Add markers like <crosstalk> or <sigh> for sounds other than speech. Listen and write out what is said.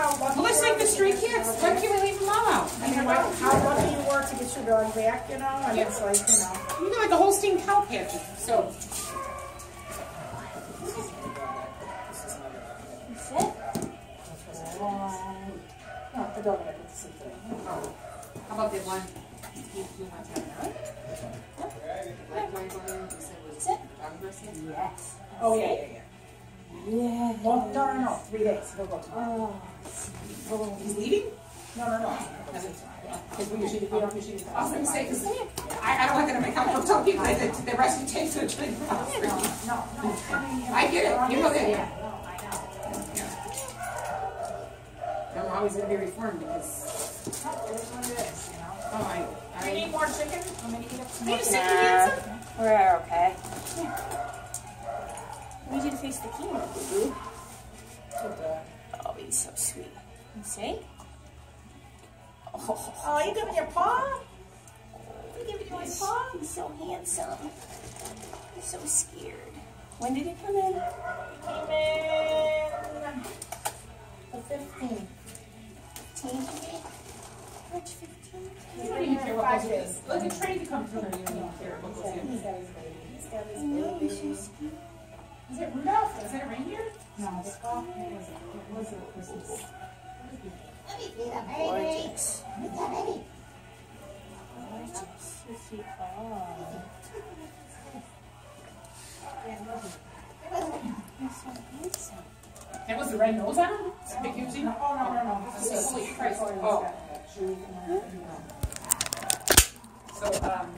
how lucky Well, let's you the to stray kids. dog- When can we leave them all out? I mean, like, how lucky you were to get your dog back, you know, and it's like, you know. You got like a Holstein cow patch. So, No, the dog I could see today. oh, how about the one? You, you want to have it? Like one going, you said was it? Dog person? Yes. Oh, yeah, yeah, yeah. Yeah. Well, no, no, no, three days, he'll go tomorrow. Oh. He's leaving? No, no, no. Because we usually, we don't usually. I was gonna say, 'cause I, I don't want that in my contract, tell people that the, the rescue takes to a training No, house. no, no. I mean, I get it, you know that. Yeah, no, I know. I'm always gonna be reformed because, No, It is what it is, you know. oh, I, Do you I. need more chicken? I'm gonna eat up some Are you sick, chicken. Nancy? We're okay. I you face the camera, boo-boo. Oh, he's so sweet. You see? Oh, <laughs> Oh, you giving your paw? You giving your he's, paw? he's so handsome. He's so scared. When did he come in? Came in the fifteenth. 15? March 15? You don't even care what goes in. Look, it's ready to come through, you don't care what goes. He's got his baby. He's got his baby. sweet. Is it Rudolph? Is it a reindeer? No, it's oh, it was it was a Christmas. Gorgeous. Gorgeous. So sweet. Oh. He's so handsome. That was the red nose on him? Big Uzi? No, oh no no no. I This holy Christ. Oh, he's got shoes and everything. So, um,